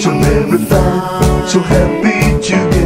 so very fine, so happy together.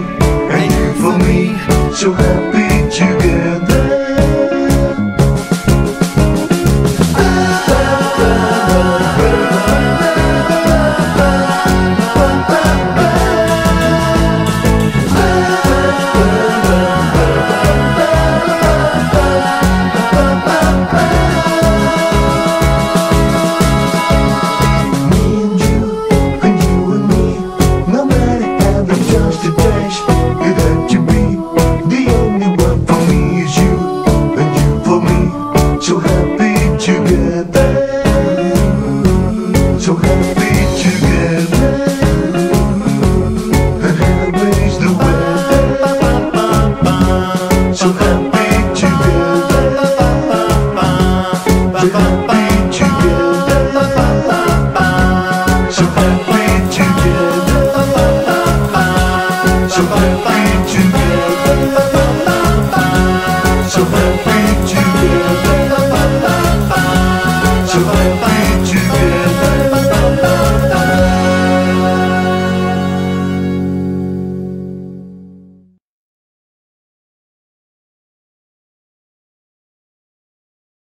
me, so help me. you.